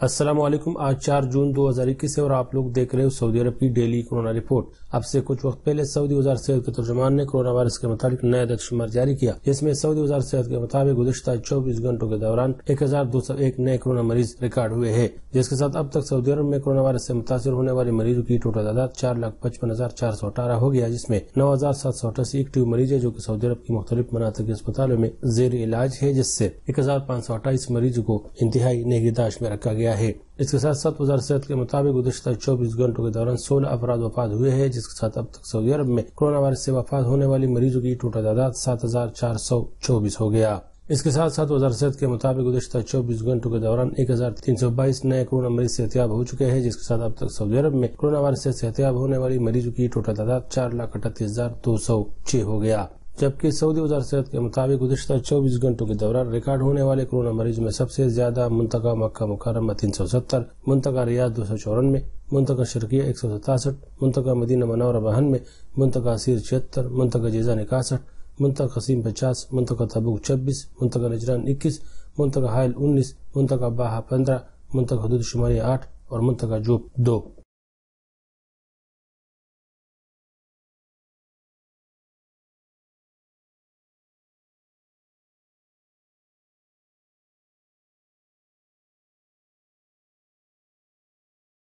السلام علیکم، آج چار جون دو ہزار اکیس سے اور آپ لوگ دیکھ رہے ہو سعودی عرب کی ڈیلی کورونا رپورٹ۔ اب سے کچھ وقت پہلے سعودی وزار صحت کے ترجمان نے کورونا وائرس کے متعلق نیا عدد شمار جاری کیا، جس میں سعودی وزار صحت کے مطابق گزشتہ چوبیس گھنٹوں کے دوران ایک ہزار دو سو ایک نئے کورونا مریض ریکارڈ ہوئے ہیں، جس کے ساتھ اب تک سعودی عرب میں کورونا وائرس سے متاثر ہونے والے مریضوں کی ٹوٹل تعداد چار لاکھ پچپن ہزار چار سو اٹھارہ ہو گیا، جس میں نو ہزار سات سو اٹھاسی ایکٹیو مریض ہے جو کہ سعودی عرب کی مختلف مناطق کے اسپتالوں میں زیر علاج ہے جس سے ایک ہزار پانچ سو اٹھائیس مریضوں کو انتہائی نگہداشت میں رکھا گیا۔ ہے۔ اس کے ساتھ ساتھ وزارت صحت کے مطابق گزشتہ چوبیس گھنٹوں کے دوران سولہ افراد وفات ہوئے ہیں، جس کے ساتھ اب تک سعودی عرب میں کورونا وائرس سے وفات ہونے والی مریضوں کی ٹوٹل تعداد سات ہزار چار سو چوبیس ہو گیا۔ اس کے ساتھ ساتھ وزارت صحت کے مطابق گزشتہ چوبیس گھنٹوں کے دوران ایک ہزار تین سو بائیس نئے کورونا مریض صحتیاب ہو چکے ہیں، جس کے ساتھ اب تک سعودی عرب میں کورونا وائرس سے صحتیاب ہونے والی مریضوں کی ٹوٹل تعداد چار لاکھ اٹھتیس ہزار دو سو چھ ہو گیا۔ جبکہ سعودی وزارت صحت کے مطابق گزشتہ چوبیس گھنٹوں کے دوران ریکارڈ ہونے والے کورونا مریض میں سب سے زیادہ منتقا مکہ مکرمہ تین سو ستر، منتقا ریاض دو سو چورانوے، منتقا شرقیہ ایک سو ستاسٹھ، منتقا مدینہ منور بہن میں منتقا سیر چھتر منتقا جیزان اکاسٹھ، منتقا قسیم پچاس، منتقا تبوک چھبیس، منتقا نجران اکیس، منتقا حائل انیس، منتقا باہا پندرہ، منتقا حدود شماری آٹھ اور منتقا جوب دو۔